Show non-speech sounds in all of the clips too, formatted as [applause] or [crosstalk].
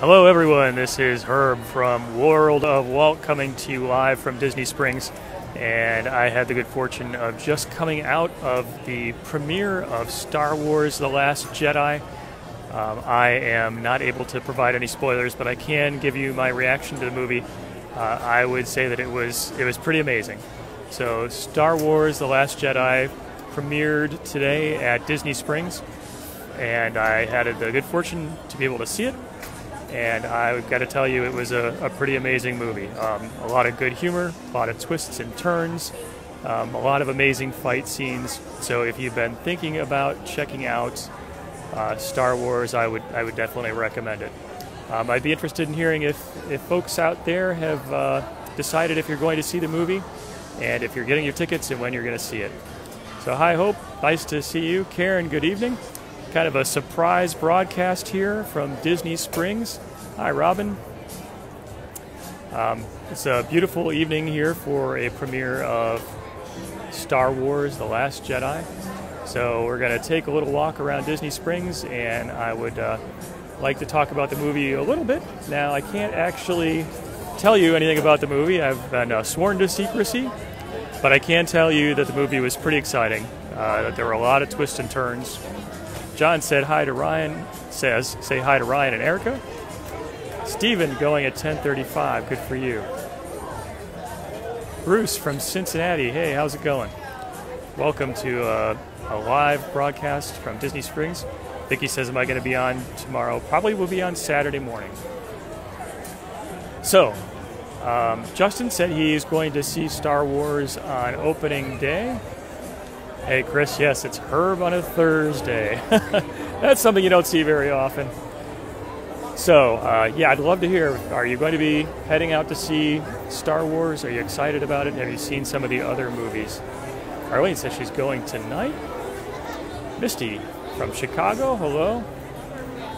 Hello, everyone. This is Herb from World of Walt coming to you live from Disney Springs. And I had the good fortune of just coming out of the premiere of Star Wars The Last Jedi. Um, I am not able to provide any spoilers, but I can give you my reaction to the movie. Uh, I would say that it was it was pretty amazing. So, Star Wars The Last Jedi premiered today at Disney Springs, and I had the good fortune to be able to see it and I've got to tell you, it was a, a pretty amazing movie. Um, a lot of good humor, a lot of twists and turns, um, a lot of amazing fight scenes. So if you've been thinking about checking out uh, Star Wars, I would I would definitely recommend it. Um, I'd be interested in hearing if if folks out there have uh, decided if you're going to see the movie, and if you're getting your tickets and when you're going to see it. So hi, Hope. Nice to see you, Karen. Good evening kind of a surprise broadcast here from Disney Springs. Hi, Robin. Um, it's a beautiful evening here for a premiere of Star Wars The Last Jedi. So, we're going to take a little walk around Disney Springs, and I would uh, like to talk about the movie a little bit. Now, I can't actually tell you anything about the movie, I've been uh, sworn to secrecy, but I can tell you that the movie was pretty exciting. Uh, that there were a lot of twists and turns, John said hi to Ryan, says, say hi to Ryan and Erica. Stephen going at 1035, good for you. Bruce from Cincinnati, hey, how's it going? Welcome to uh, a live broadcast from Disney Springs. Vicky says, am I going to be on tomorrow? Probably will be on Saturday morning. So, um, Justin said he's going to see Star Wars on opening day. Hey, Chris, yes, it's Herb on a Thursday. [laughs] That's something you don't see very often. So, uh, yeah, I'd love to hear. Are you going to be heading out to see Star Wars? Are you excited about it? Have you seen some of the other movies? Arlene says she's going tonight. Misty from Chicago, hello.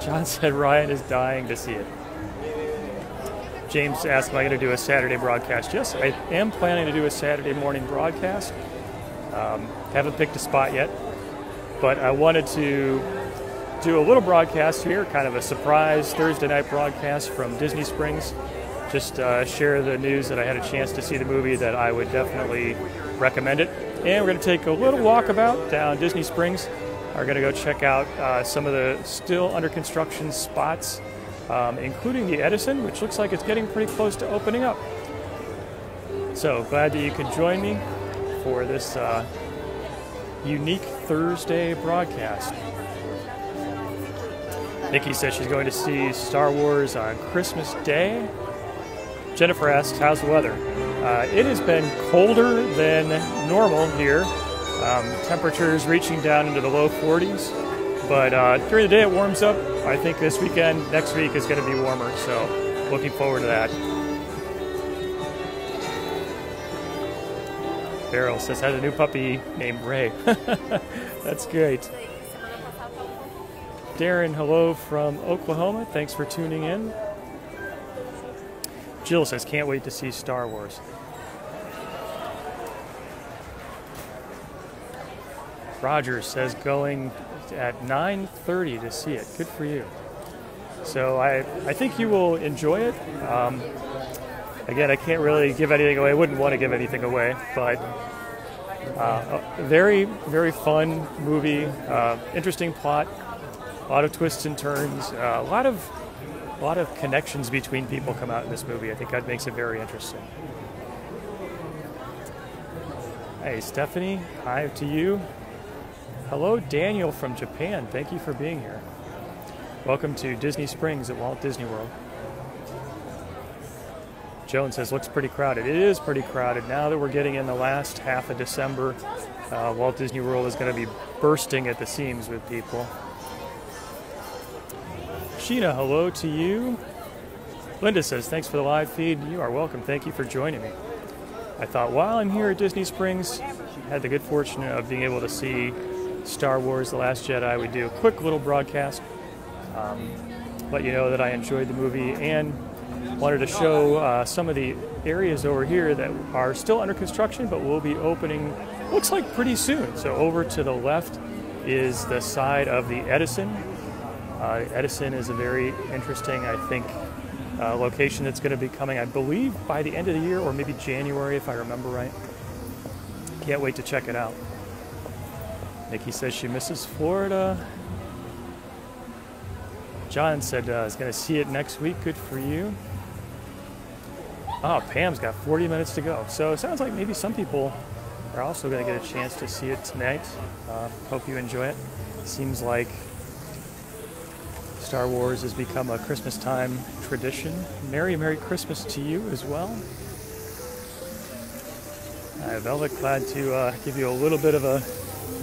John [laughs] said Ryan is dying to see it. James asked, Am I going to do a Saturday broadcast? Yes, I am planning to do a Saturday morning broadcast. Um, haven't picked a spot yet, but I wanted to do a little broadcast here, kind of a surprise Thursday night broadcast from Disney Springs. Just uh, share the news that I had a chance to see the movie that I would definitely recommend it. And we're going to take a little walkabout down Disney Springs. We're going to go check out uh, some of the still under construction spots, um, including the Edison, which looks like it's getting pretty close to opening up. So glad that you could join me for this uh, unique Thursday broadcast. Nikki says she's going to see Star Wars on Christmas Day. Jennifer asks, How's the weather? Uh, it has been colder than normal here. Um, temperatures reaching down into the low 40s. But uh, during the day it warms up. I think this weekend, next week, is going to be warmer. So looking forward to that. Beryl says has a new puppy named Ray. [laughs] That's great. Darren, hello from Oklahoma. Thanks for tuning in. Jill says, can't wait to see Star Wars. Roger says going at 9.30 to see it. Good for you. So I, I think you will enjoy it. Um, again, I can't really give anything away. I wouldn't want to give anything away, but uh, very, very fun movie. Uh, interesting plot. A lot of twists and turns. Uh, a lot of, a lot of connections between people come out in this movie. I think that makes it very interesting. Hey, Stephanie. Hi to you. Hello, Daniel from Japan. Thank you for being here. Welcome to Disney Springs at Walt Disney World. Joan says, looks pretty crowded. It is pretty crowded. Now that we're getting in the last half of December, uh, Walt Disney World is going to be bursting at the seams with people. Sheena, hello to you. Linda says, thanks for the live feed. You are welcome. Thank you for joining me. I thought while I'm here at Disney Springs, had the good fortune of being able to see Star Wars The Last Jedi. We do a quick little broadcast, um, let you know that I enjoyed the movie and wanted to show uh, some of the areas over here that are still under construction but will be opening looks like pretty soon so over to the left is the side of the edison Uh, Edison is a very interesting, I think, uh, location that's going to be coming, I believe, by the end of the year or maybe January, if I remember right. Can't wait to check it out. Nikki says she misses Florida. John said uh, he's going to see it next week. Good for you. Oh, Pam's got 40 minutes to go. So it sounds like maybe some people are also going to get a chance to see it tonight. Uh, hope you enjoy it. Seems like Star Wars has become a Christmas time tradition. Merry, Merry Christmas to you as well. Uh, Velvet, glad to uh, give you a little bit of a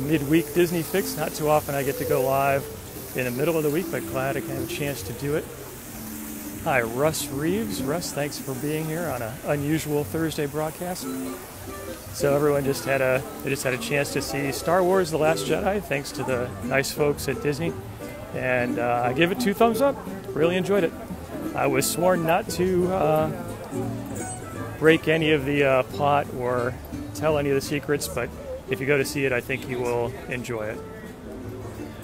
midweek Disney fix. Not too often I get to go live in the middle of the week, but glad I have a chance to do it. Hi, Russ Reeves. Russ, thanks for being here on an unusual Thursday broadcast. So everyone just had a they just had a chance to see Star Wars: The Last Jedi, thanks to the nice folks at Disney, and uh, I give it two thumbs up. Really enjoyed it. I was sworn not to uh, break any of the uh, plot or tell any of the secrets, but if you go to see it, I think you will enjoy it.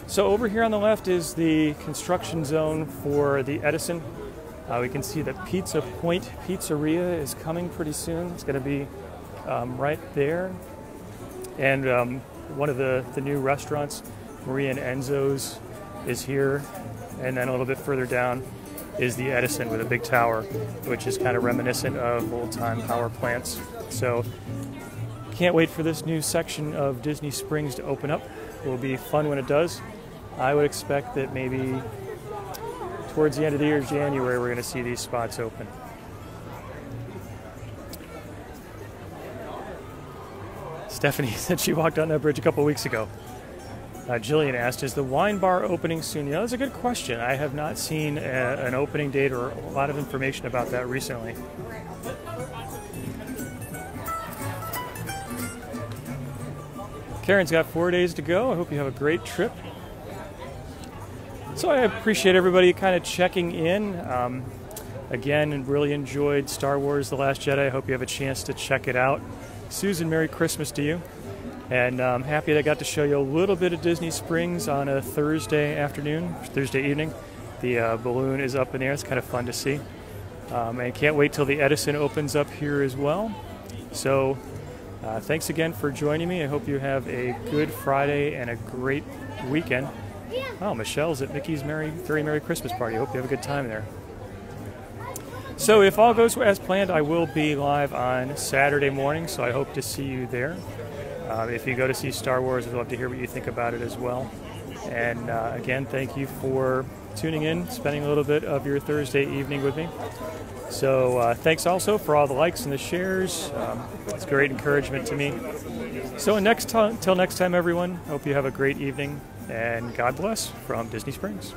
So over here on the left is the construction zone for the Edison uh, we can see that Pizza Ponte Pizzeria is coming pretty soon. It's going to be um, right there. And um, one of the, the new restaurants, Maria and Enzo's, is here. And then a little bit further down is the Edison with a big tower, which is kind of reminiscent of old time power plants. So can't wait for this new section of Disney Springs to open up. Will be fun when it does. I would expect that maybe towards the end of the year, January, we're going to see these spots open. Stephanie [laughs] said she walked on that bridge a couple weeks ago. Uh, Jillian asked, "Is the wine bar opening soon?" Know, that's a good question. I have not seen a, an opening date or a lot of information about that recently. Karen's got four days to go. I hope you have a great trip. So I appreciate everybody kind of checking in. Um, again, and really enjoyed Star Wars The Last Jedi. I hope you have a chance to check it out. Susan, Merry Christmas to you. And I'm happy that I got to show you a little bit of Disney Springs on a Thursday afternoon, Thursday evening. The uh, balloon is up in the air. It's kind of fun to see. Um, and can't wait till the Edison opens up here as well. So uh, thanks again for joining me. I hope you have a good Friday and a great weekend. Oh, Michelle's at Mickey's Merry, Very Merry Christmas Party. Hope you have a good time there. So, if all goes as planned, I will be live on Saturday morning, so I hope to see you there. Uh, if you go to see Star Wars, I'd love to hear what you think about it as well. And uh, again, thank you for tuning in, spending a little bit of your Thursday evening with me. So, uh, thanks also for all the likes and the shares. Um, it's great encouragement to me. So, next t- until next time, everyone, hope you have a great evening and God bless from Disney Springs.